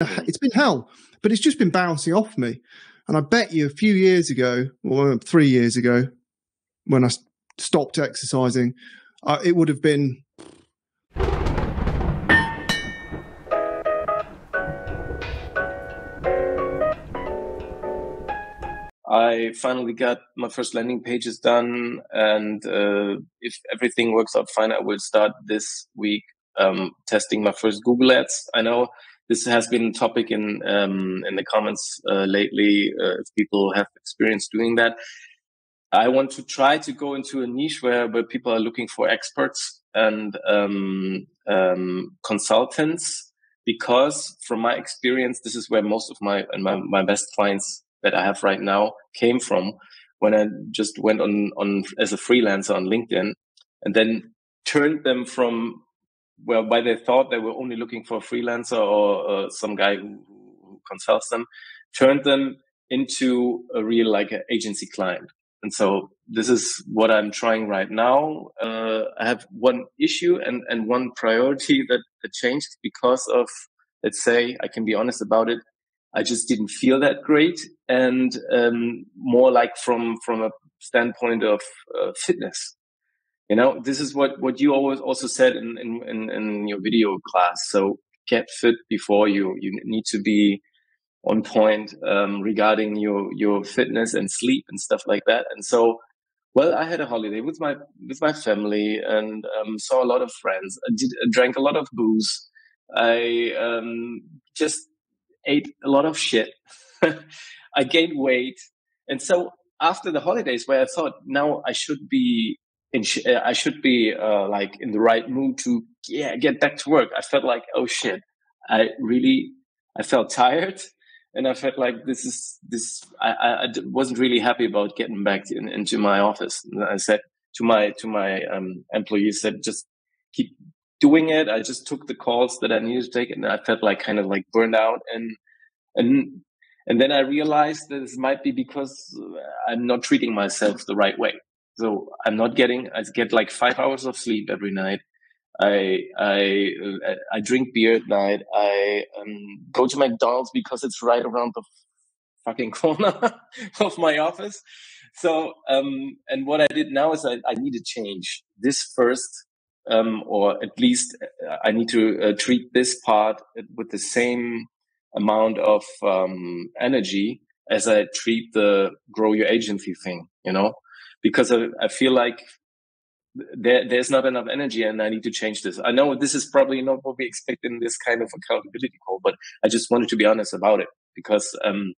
it's been hell, but it's just been bouncing off me. And I bet you a few years ago, or three years ago, when I stopped exercising, uh, it would have been I finally got my first landing pages done, and uh, if everything works out fine, I will start this week um, testing my first Google Ads. I know this has been a topic in um, in the comments uh, lately. Uh, if people have experience doing that, I want to try to go into a niche where where people are looking for experts and um, um consultants because from my experience, this is where most of my and my, my best clients that I have right now came from when I just went on on as a freelancer on LinkedIn and then turned them from well why they thought they were only looking for a freelancer or uh, some guy who, who, consults them turned them into a real like agency client. And so this is what i'm trying right now. Uh, i have one issue and and one priority that, that changed because of let's say i can be honest about it I just didn't feel that great, and um, more like from from a standpoint of uh, fitness. You know, this is what what you always also said in in, in your video class. So get fit before you you need to be on point um, regarding your your fitness and sleep and stuff like that. And so, well, I had a holiday with my with my family and um, saw a lot of friends. I did I drank a lot of booze. I um, just ate a lot of shit. I gained weight. And so after the holidays where I thought now I should be sh- uh, I should be uh, like in the right mood to yeah get back to work. I felt like oh shit, I really I felt tired, and I felt like this is this I, I, I wasn't really happy about getting back in, into my office. And I said to my to my um, employees that just keep doing it. I just took the calls that I needed to take, and I felt like kind of like burned out. And and and then I realized that this might be because I'm not treating myself the right way. So I'm not getting. I get like five hours of sleep every night. I I uh, I drink beer at night. I um, go to McDonald's because it's right around the fucking corner of my office. So um, and what I did now is I, I need to change this first um, or at least uh, I need to uh, treat this part with the same amount of um, energy as I treat the grow your agency thing, you know, because I, I feel like there, there's not enough energy and I need to change this. I know this is probably not what we expect in this kind of accountability call, but I just wanted to be honest about it because um,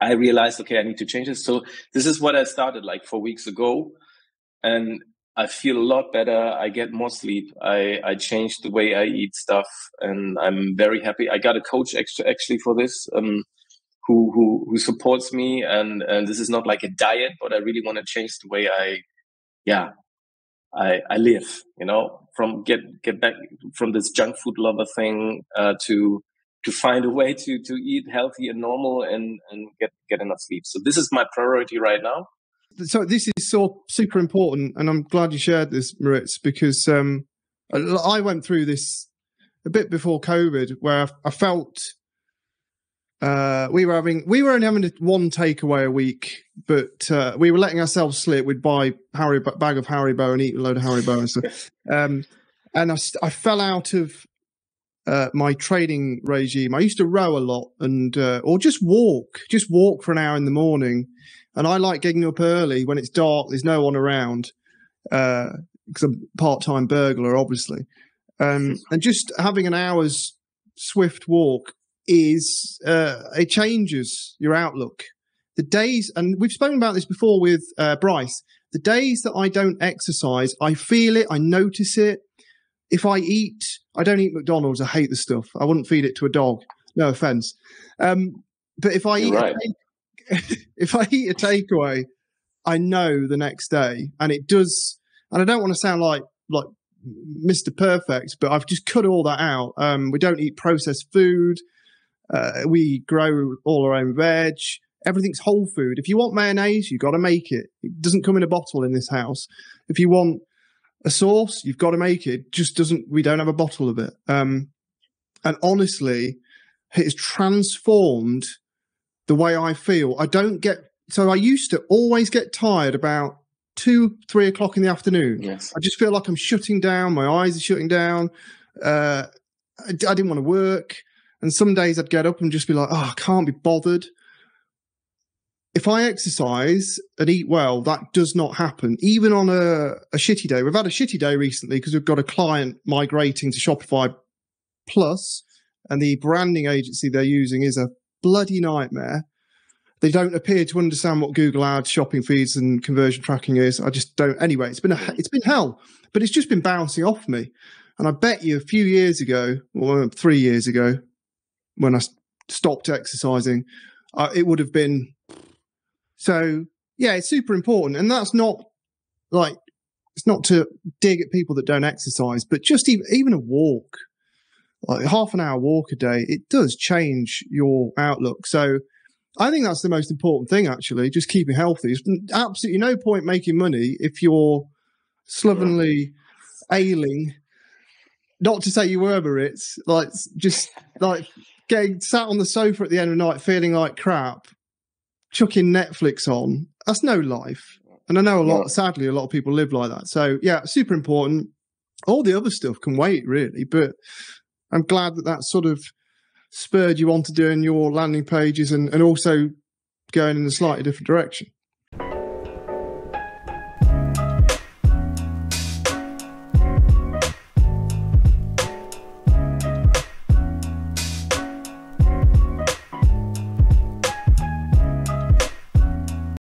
I realized, okay, I need to change this. So this is what I started like four weeks ago. And I feel a lot better. I get more sleep. I, I changed the way I eat stuff and I'm very happy. I got a coach actually for this, um, who, who, who supports me. And, and this is not like a diet, but I really want to change the way I, yeah, I, I live, you know, from get, get back from this junk food lover thing, uh, to, to find a way to, to eat healthy and normal and, and get, get enough sleep. So this is my priority right now so this is so super important, and I'm glad you shared this, Moritz, because um, I went through this a bit before COVID, where I, felt uh, we were having we were only having one takeaway a week, but uh, we were letting ourselves slip. We'd buy Harry bag of Haribo and eat a load of Haribo and stuff. Um, and I, I fell out of uh, my training regime. I used to row a lot and uh, or just walk, just walk for an hour in the morning. And I like getting up early when it's dark. There's no one around because uh, I'm part time burglar, obviously. Um, and just having an hour's swift walk is uh, it changes your outlook. The days, and we've spoken about this before with uh, Bryce. The days that I don't exercise, I feel it, I notice it. If I eat, I don't eat McDonald's. I hate the stuff. I wouldn't feed it to a dog. No offense. Um, but if I You're eat right. if I eat a takeaway, I know the next day, and it does. And I don't want to sound like like Mr. Perfect, but I've just cut all that out. Um, we don't eat processed food. Uh, we grow all our own veg. Everything's whole food. If you want mayonnaise, you've got to make it. It doesn't come in a bottle in this house. If you want a sauce, you've got to make it. it just doesn't. We don't have a bottle of it. Um, and honestly, it has transformed the way I feel. I don't get so I used to always get tired about two, three o'clock in the afternoon. Yes. I just feel like I'm shutting down. My eyes are shutting down. Uh, I, I didn't want to work. And some days I'd get up and just be like, oh, I can't be bothered. If I exercise and eat well, that does not happen. Even on a, a shitty day. We've had a shitty day recently because we've got a client migrating to Shopify Plus, and the branding agency they're using is a bloody nightmare. They don't appear to understand what Google Ads, shopping feeds, and conversion tracking is. I just don't. Anyway, it's been a, mm. it's been hell, but it's just been bouncing off me. And I bet you a few years ago, or three years ago, when I stopped exercising, uh, it would have been. So yeah, it's super important, and that's not like it's not to dig at people that don't exercise, but just even even a walk, like half an hour walk a day, it does change your outlook. So I think that's the most important thing, actually, just keeping healthy. There's absolutely no point making money if you're slovenly, ailing. Not to say you were, but it's like just like getting sat on the sofa at the end of the night feeling like crap, chucking Netflix on. That's no life. And I know a lot, yeah. sadly, a lot of people live like that. So, yeah, super important. All the other stuff can wait, really. But I'm glad that that sort of spurred you on to doing your landing pages and, and also going in a slightly different direction?